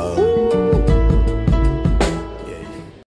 Oh.